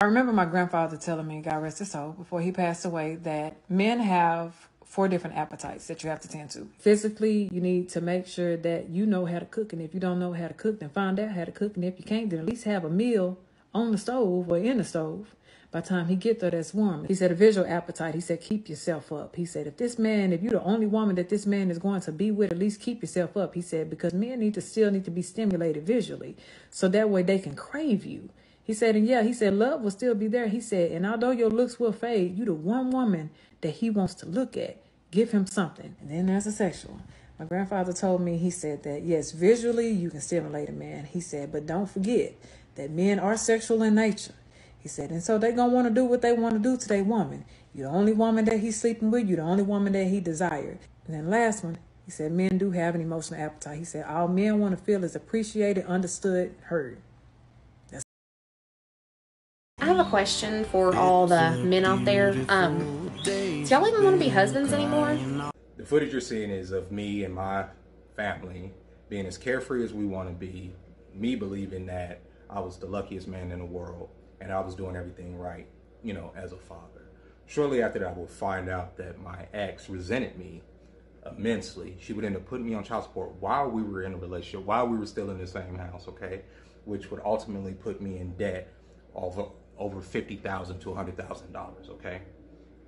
I remember my grandfather telling me, God rest his soul, before he passed away, that men have four different appetites that you have to tend to. Physically, you need to make sure that you know how to cook. And if you don't know how to cook, then find out how to cook. And if you can't, then at least have a meal on the stove or in the stove by the time he get there that's warm. He said a visual appetite. He said keep yourself up. He said if this man, if you're the only woman that this man is going to be with, at least keep yourself up. He said because men need to still need to be stimulated visually so that way they can crave you. He said, and yeah, he said, love will still be there. He said, and although your looks will fade, you the one woman that he wants to look at. Give him something. And then there's a sexual. My grandfather told me, he said that, yes, visually you can stimulate a man. He said, but don't forget that men are sexual in nature. He said, and so they're going to want to do what they want to do to their woman. You're the only woman that he's sleeping with. You're the only woman that he desired. And then last one, he said, men do have an emotional appetite. He said, all men want to feel is appreciated, understood, heard. Have a question for all the men out there. Um, do y'all even want to be husbands anymore? The footage you're seeing is of me and my family being as carefree as we want to be, me believing that I was the luckiest man in the world and I was doing everything right, you know, as a father. Shortly after that, I would find out that my ex resented me immensely. She would end up putting me on child support while we were in a relationship, while we were still in the same house, okay? Which would ultimately put me in debt of over 50,000 to $100,000, okay?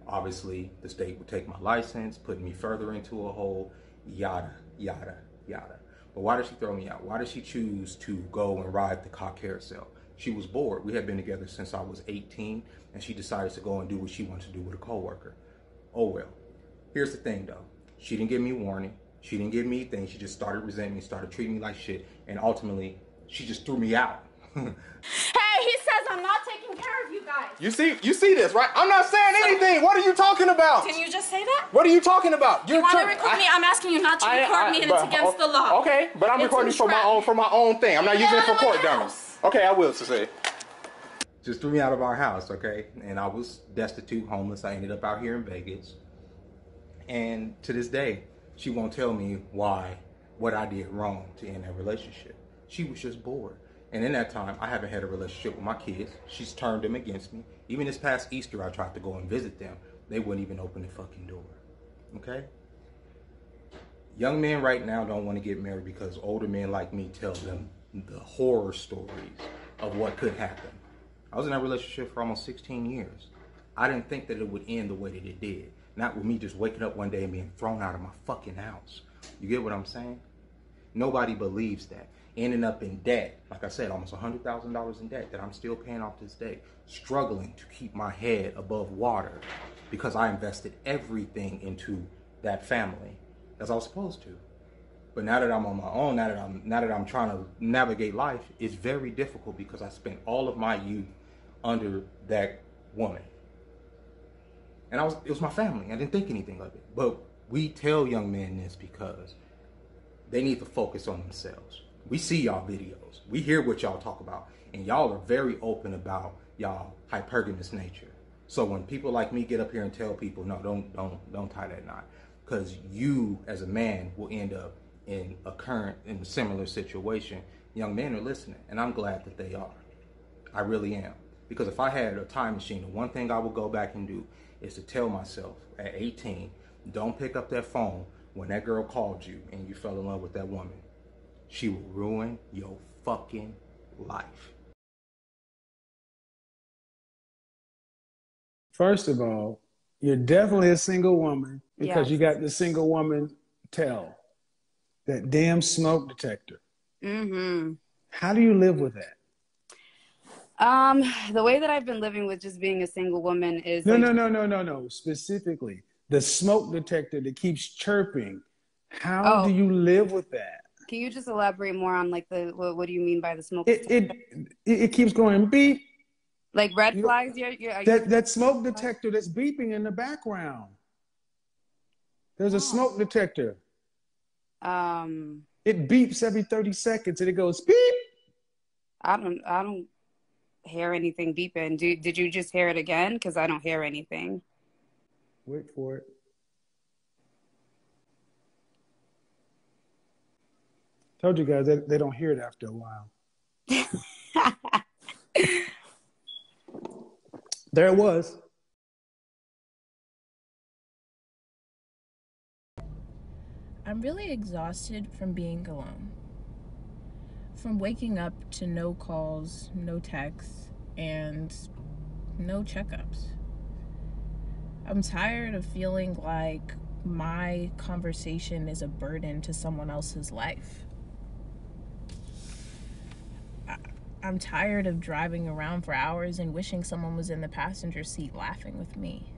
Obviously, the state would take my license, put me further into a hole, yada, yada, yada. But why did she throw me out? Why did she choose to go and ride the cock carousel? She was bored. We had been together since I was 18, and she decided to go and do what she wanted to do with a coworker. Oh well. Here's the thing though. She didn't give me warning. She didn't give me anything. She just started resenting me, started treating me like shit, and ultimately, she just threw me out. Hey, he says I'm not taking care of you guys. You see, you see this, right? I'm not saying anything. What are you talking about? Can you just say that? What are you talking about? You're You want to record I- me? I'm asking you not to I- record I- me, and but- it's against oh, the law. Okay, but I'm It's recording for my own for my own thing. I'm not using it for court, my dummy. house. Okay, I will, say. Just threw me out of our house, okay? And I was destitute, homeless. I ended up out here in Vegas. And to this day, she won't tell me why, what I did wrong to end that relationship. She was just bored. And in that time, I haven't had a relationship with my kids. She's turned them against me. Even this past Easter, I tried to go and visit them. They wouldn't even open the fucking door. Okay? Young men right now don't want to get married because older men like me tell them the horror stories of what could happen. I was in that relationship for almost 16 years. I didn't think that it would end the way that it did. Not with me just waking up one day and being thrown out of my fucking house. You get what I'm saying? Nobody believes that. Ending up in debt, like I said, almost $100,000 in debt that I'm still paying off this day. Struggling to keep my head above water because I invested everything into that family as I was supposed to. But now that I'm on my own, now that I'm now that I'm trying to navigate life, it's very difficult because I spent all of my youth under that woman. And I was it was my family. I didn't think anything of it. But we tell young men this because they need to focus on themselves. We see y'all videos. We hear what y'all talk about. And y'all are very open about y'all hypergamous nature. So when people like me get up here and tell people, no, don't don't don't tie that knot. Because you as a man will end up in a current in a similar situation. Young men are listening, and I'm glad that they are. I really am. Because if I had a time machine, the one thing I would go back and do is to tell myself at 18, don't pick up that phone when that girl called you and you fell in love with that woman. She will ruin your fucking life. First of all, you're definitely a single woman because Yes. you got the single woman tell that damn smoke detector. Mm-hmm. How do you live with that? Um, the way that I've been living with just being a single woman is No, like, no, no, no, no, no. Specifically, the smoke detector that keeps chirping. How Oh. do you live with that? Can you just elaborate more on like the what, what do you mean by the smoke? It it it, it keeps going beep. like red you- flags? You're, you're, are you- That that smoke detector that's beeping in the background. There's a smoke detector. um, It beeps every 30 seconds and it goes beep. I don't I don't hear anything beeping. Do, did you just hear it again? Because I don't hear anything. Wait for it. Told you guys they, they don't hear it after a while. There it was. I'm really exhausted from being alone. From waking up to no calls, no texts, and no checkups. I'm tired of feeling like my conversation is a burden to someone else's life. I- I'm tired of driving around for hours and wishing someone was in the passenger seat laughing with me.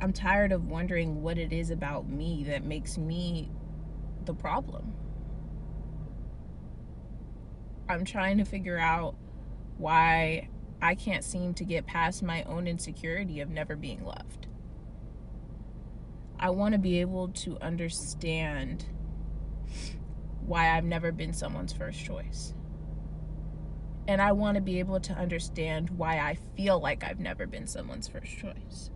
I'm tired of wondering what it is about me that makes me the problem. I'm trying to figure out why I can't seem to get past my own insecurity of never being loved. I want to be able to understand why I've never been someone's first choice. And I want to be able to understand why I feel like I've never been someone's first choice.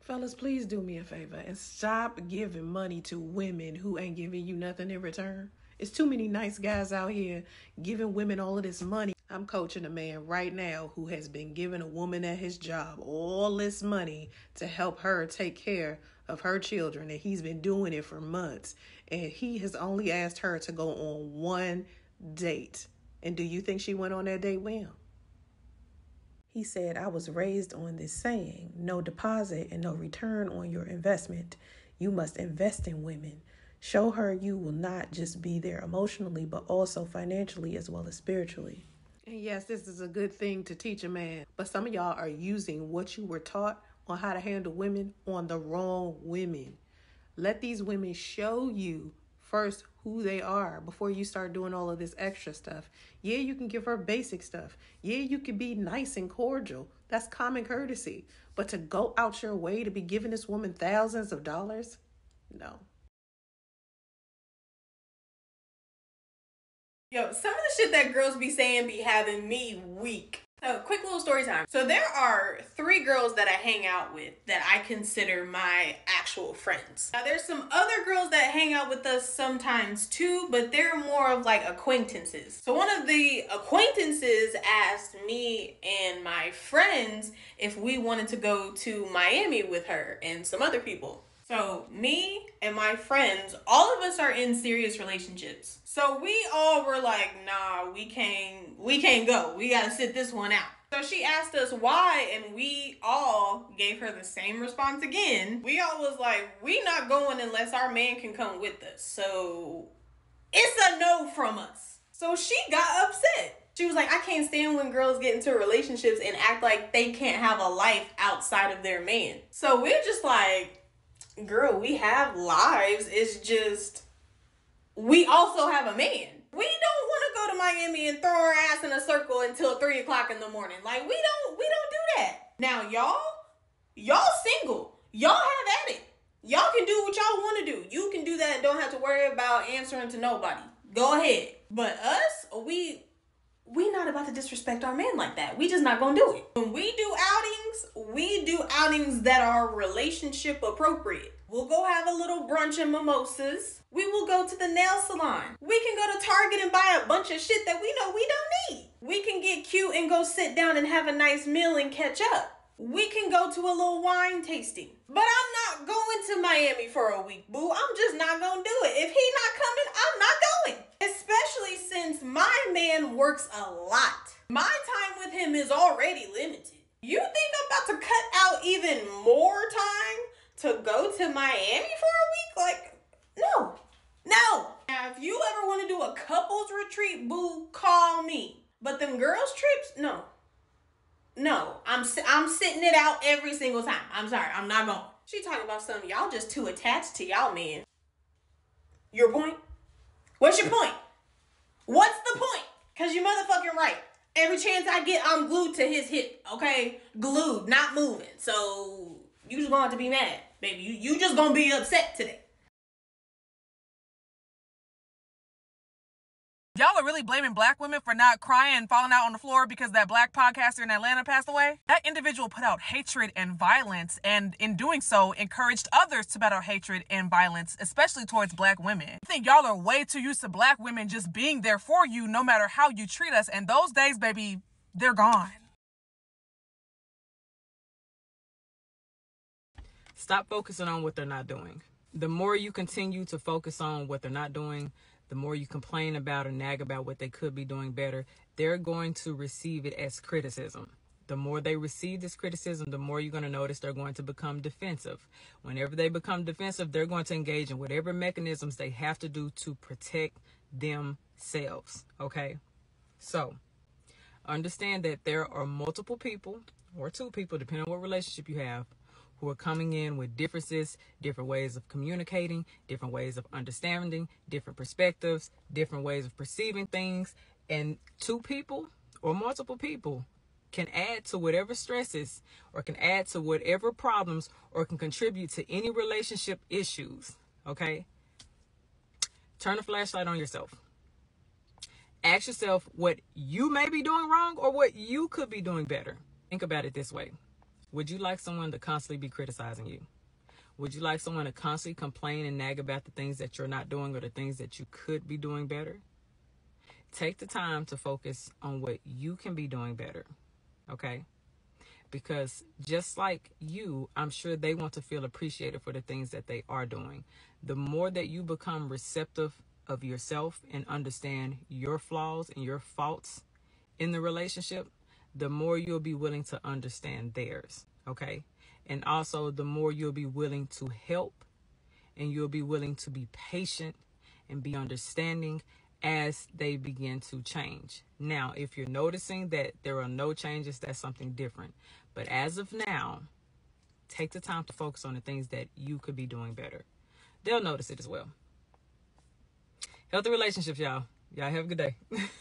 Fellas, please do me a favor and stop giving money to women who ain't giving you nothing in return. It's too many nice guys out here giving women all of this money. I'm coaching a man right now who has been giving a woman at his job all this money to help her take care of her children, and he's been doing it for months. And he has only asked her to go on one date. And do you think she went on that date him? He said, I was raised on this saying no deposit and no return on your investment. You must invest in women. Show her you will not just be there emotionally, but also financially as well as spiritually. And yes, this is a good thing to teach a man, but some of y'all are using what you were taught on how to handle women on the wrong women. Let these women show you first who they are before you start doing all of this extra stuff. Yeah, you can give her basic stuff. Yeah, you can be nice and cordial. That's common courtesy. But to go out your way to be giving this woman thousands of dollars? No. Yo, some of the shit that girls be saying be having me weak. So, quick little story time. So, there are three girls that I hang out with that I consider my actual friends. Now, there's some other girls that hang out with us sometimes too, but they're more of like acquaintances. So, one of the acquaintances asked me and my friends if we wanted to go to Miami with her and some other people. So me and my friends, all of us are in serious relationships. So we all were like, nah, we can't we can't go. We gotta sit this one out. So she asked us why, and we all gave her the same response again. We all was like, we not going unless our man can come with us. So it's a no from us. So she got upset. She was like, I can't stand when girls get into relationships and act like they can't have a life outside of their man. So we're just like, girl, we have lives. It's just we also have a man. We don't want to go to Miami and throw our ass in a circle until three o'clock in the morning. Like we don't we don't do that. Now y'all, y'all single. Y'all have at it. Y'all can do what y'all want to do. You can do that and don't have to worry about answering to nobody. Go ahead. But us, we we not about to disrespect our man like that. We just not gonna do it. When we do outings, we do outings that are relationship appropriate. We'll go have a little brunch and mimosas. We will go to the nail salon. We can go to Target and buy a bunch of shit that we know we don't need. We can get cute and go sit down and have a nice meal and catch up. We can go to a little wine tasting. But I'm not going to Miami for a week, boo. I'm just not gonna do it. If he not coming, I'm not going. Especially since my man works a lot. My time with him is already limited. You think I'm about to cut out even more time to go to Miami for a week? Like, no. No. Now, if you ever want to do a couples retreat, boo, call me. But them girls trips, no. No, I'm I'm sitting it out every single time. I'm sorry, I'm not going. She talking about something y'all just too attached to y'all man. Your point? What's your point? What's the point? Cause you motherfucking right. Every chance I get, I'm glued to his hip. Okay, glued, not moving. So you just gonna to be mad, baby. You you just gonna be upset today. Y'all are really blaming black women for not crying and falling out on the floor because that black podcaster in Atlanta passed away. That individual put out hatred and violence, and in doing so, encouraged others to out hatred and violence, especially towards black women. I think y'all are way too used to black women just being there for you no matter how you treat us, and those days, baby, they're gone. Stop focusing on what they're not doing. The more you continue to focus on what they're not doing, the more you complain about or nag about what they could be doing better, they're going to receive it as criticism. The more they receive this criticism, the more you're going to notice they're going to become defensive. Whenever they become defensive, they're going to engage in whatever mechanisms they have to do to protect themselves. Okay? So, understand that there are multiple people or two people, depending on what relationship you have, who are coming in with differences, different ways of communicating, different ways of understanding, different perspectives, different ways of perceiving things. And two people or multiple people can add to whatever stresses or can add to whatever problems or can contribute to any relationship issues. Okay? Turn the flashlight on yourself. Ask yourself what you may be doing wrong or what you could be doing better. Think about it this way would you like someone to constantly be criticizing you? Would you like someone to constantly complain and nag about the things that you're not doing or the things that you could be doing better? Take the time to focus on what you can be doing better. Okay? Because just like you, I'm sure they want to feel appreciated for the things that they are doing. The more that you become receptive of yourself and understand your flaws and your faults in the relationship, the more you'll be willing to understand theirs. Okay. And also, the more you'll be willing to help and you'll be willing to be patient and be understanding as they begin to change. Now, if you're noticing that there are no changes, that's something different. But as of now, take the time to focus on the things that you could be doing better. They'll notice it as well. Healthy relationships, y'all. Y'all have a good day.